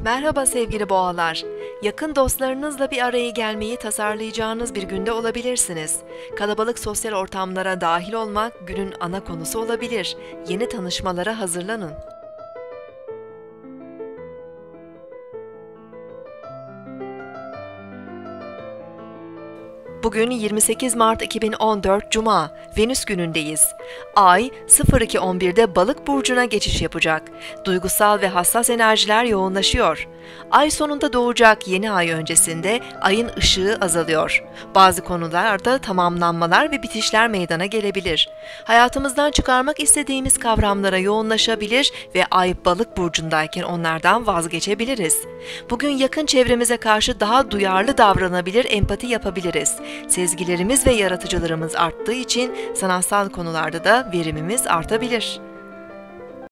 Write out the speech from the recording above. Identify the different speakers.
Speaker 1: Merhaba sevgili boğalar. Yakın dostlarınızla bir araya gelmeyi tasarlayacağınız bir günde olabilirsiniz. Kalabalık sosyal ortamlara dahil olmak günün ana konusu olabilir. Yeni tanışmalara hazırlanın. Bugün 28 Mart 2014 Cuma, Venüs günündeyiz. Ay 02.11'de Balık burcuna geçiş yapacak. Duygusal ve hassas enerjiler yoğunlaşıyor. Ay sonunda doğacak yeni ay öncesinde ayın ışığı azalıyor. Bazı konularda tamamlanmalar ve bitişler meydana gelebilir. Hayatımızdan çıkarmak istediğimiz kavramlara yoğunlaşabilir ve ay Balık burcundayken onlardan vazgeçebiliriz. Bugün yakın çevremize karşı daha duyarlı davranabilir, empati yapabiliriz. Sezgilerimiz ve yaratıcılarımız arttığı için sanatsal konularda da verimimiz artabilir.